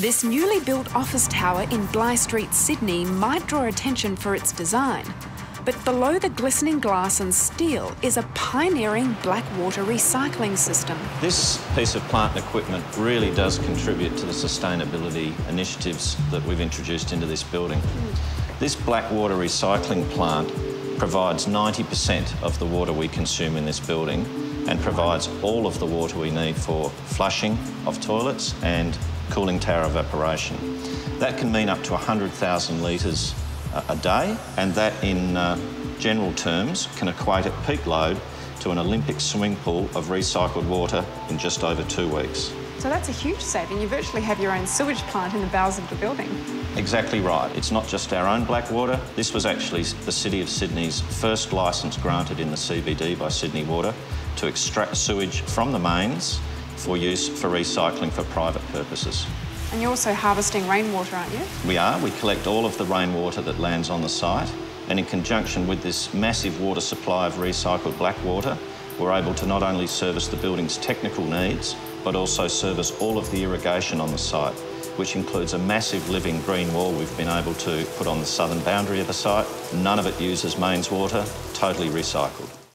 This newly built office tower in Bligh Street, Sydney might draw attention for its design, but below the glistening glass and steel is a pioneering black water recycling system. This piece of plant and equipment really does contribute to the sustainability initiatives that we've introduced into this building. This black water recycling plant provides 90% of the water we consume in this building and provides all of the water we need for flushing of toilets and cooling tower evaporation. That can mean up to 100,000 litres a day, and that in uh, general terms can equate at peak load to an Olympic swimming pool of recycled water in just over two weeks. So that's a huge saving. You virtually have your own sewage plant in the bowels of the building. Exactly right. It's not just our own black water. This was actually the City of Sydney's first licence granted in the CBD by Sydney Water to extract sewage from the mains for use for recycling for private purposes. And you're also harvesting rainwater, aren't you? We are. We collect all of the rainwater that lands on the site. And in conjunction with this massive water supply of recycled black water, we're able to not only service the building's technical needs, but also service all of the irrigation on the site, which includes a massive living green wall we've been able to put on the southern boundary of the site. None of it uses mains water, totally recycled.